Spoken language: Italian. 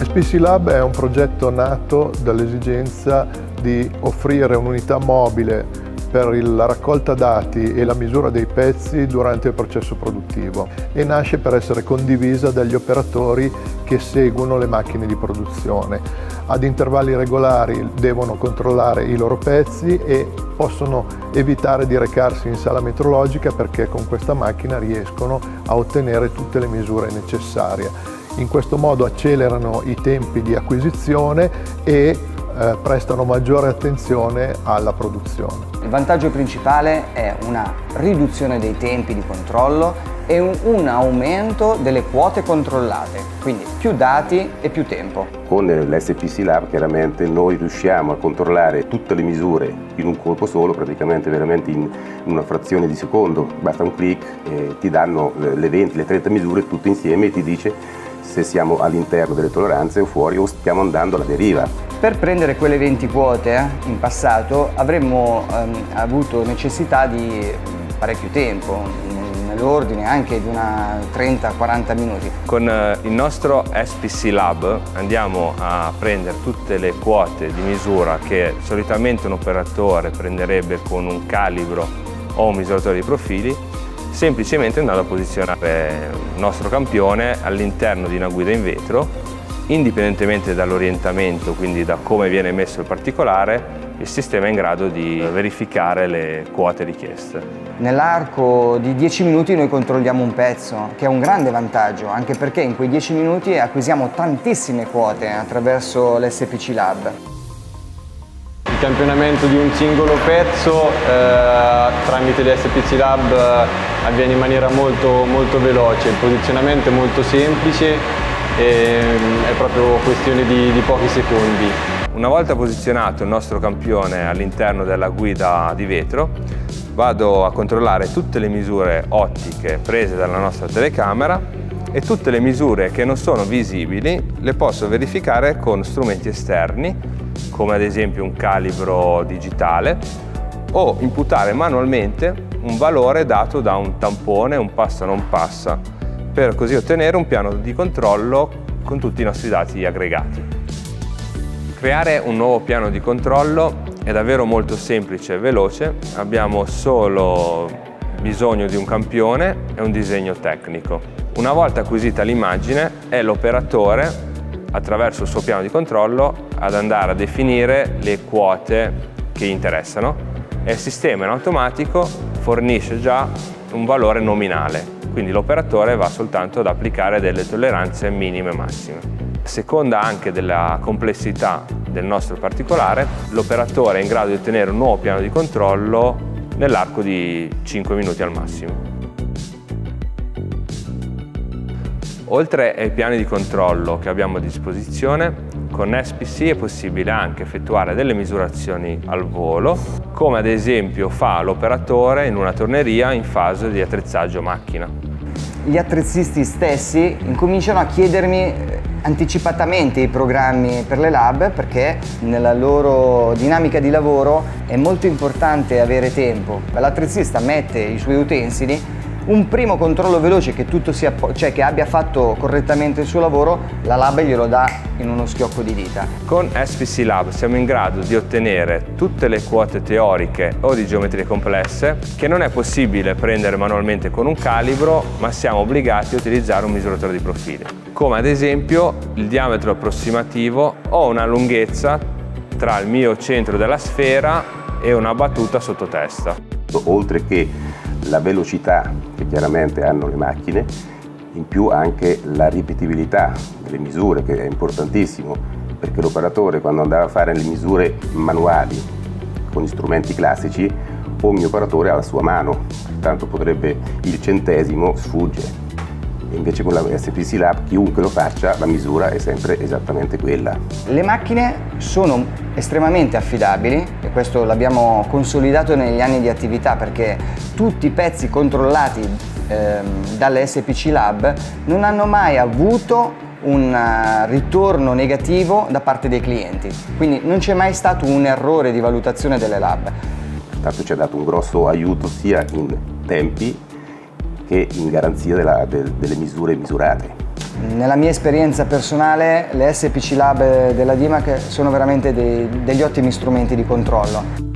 SPC Lab è un progetto nato dall'esigenza di offrire un'unità mobile per la raccolta dati e la misura dei pezzi durante il processo produttivo e nasce per essere condivisa dagli operatori che seguono le macchine di produzione. Ad intervalli regolari devono controllare i loro pezzi e possono evitare di recarsi in sala metrologica perché con questa macchina riescono a ottenere tutte le misure necessarie. In questo modo accelerano i tempi di acquisizione e eh, prestano maggiore attenzione alla produzione. Il vantaggio principale è una riduzione dei tempi di controllo e un, un, aumento delle quote controllate, quindi più dati e più tempo. Con l'SPC Lab chiaramente noi riusciamo a controllare tutte le misure in un colpo solo, praticamente veramente in una frazione di secondo, basta un clic e ti danno le 20, le 30 misure tutte insieme e ti dice se siamo all'interno delle tolleranze o fuori o stiamo andando alla deriva. Per prendere quelle 20 quote eh, in passato avremmo ehm, avuto necessità di parecchio tempo, nell'ordine anche di una 30-40 minuti. Con eh, il nostro SPC Lab andiamo a prendere tutte le quote di misura che solitamente un operatore prenderebbe con un calibro o un misuratore di profili semplicemente andando a posizionare il nostro campione all'interno di una guida in vetro indipendentemente dall'orientamento, quindi da come viene messo il particolare, il sistema è in grado di verificare le quote richieste. Nell'arco di 10 minuti noi controlliamo un pezzo, che è un grande vantaggio, anche perché in quei 10 minuti acquisiamo tantissime quote attraverso l'SPC Lab. Il campionamento di un singolo pezzo eh, tramite l'SPC Lab eh, avviene in maniera molto, molto veloce, il posizionamento è molto semplice Ehm, è proprio questione di, di pochi secondi. Una volta posizionato il nostro campione all'interno della guida di vetro, vado a controllare tutte le misure ottiche prese dalla nostra telecamera e tutte le misure che non sono visibili le posso verificare con strumenti esterni, come ad esempio un calibro digitale, o imputare manualmente un valore dato da un tampone, un passa non passa, per così ottenere un piano di controllo con tutti i nostri dati aggregati. Creare un nuovo piano di controllo è davvero molto semplice e veloce, abbiamo solo bisogno di un campione e un disegno tecnico. Una volta acquisita l'immagine è l'operatore, attraverso il suo piano di controllo, ad andare a definire le quote che gli interessano e il sistema in automatico fornisce già un valore nominale quindi l'operatore va soltanto ad applicare delle tolleranze minime e massime. A seconda anche della complessità del nostro particolare, l'operatore è in grado di ottenere un nuovo piano di controllo nell'arco di 5 minuti al massimo. Oltre ai piani di controllo che abbiamo a disposizione, con SPC è possibile anche effettuare delle misurazioni al volo, come ad esempio fa l'operatore in una torneria in fase di attrezzaggio macchina. Gli attrezzisti stessi incominciano a chiedermi eh, anticipatamente i programmi per le lab perché nella loro dinamica di lavoro è molto importante avere tempo. L'attrezzista mette i suoi utensili un primo controllo veloce che, sia, cioè che abbia fatto correttamente il suo lavoro, la lab glielo dà in uno schiocco di dita. Con SPC Lab siamo in grado di ottenere tutte le quote teoriche o di geometrie complesse che non è possibile prendere manualmente con un calibro, ma siamo obbligati a utilizzare un misuratore di profili, come ad esempio il diametro approssimativo o una lunghezza tra il mio centro della sfera e una battuta sotto testa. Oltre che la velocità che chiaramente hanno le macchine, in più anche la ripetibilità delle misure che è importantissimo perché l'operatore quando andava a fare le misure manuali con gli strumenti classici ogni operatore ha la sua mano, tanto potrebbe il centesimo sfugge invece con la SPC Lab chiunque lo faccia la misura è sempre esattamente quella. Le macchine sono estremamente affidabili e questo l'abbiamo consolidato negli anni di attività perché tutti i pezzi controllati ehm, dalle SPC Lab non hanno mai avuto un eh, ritorno negativo da parte dei clienti, quindi non c'è mai stato un errore di valutazione delle lab. Tanto ci ha dato un grosso aiuto sia in tempi che in garanzia della, de, delle misure misurate. Nella mia esperienza personale le SPC Lab della DIMAC sono veramente dei, degli ottimi strumenti di controllo.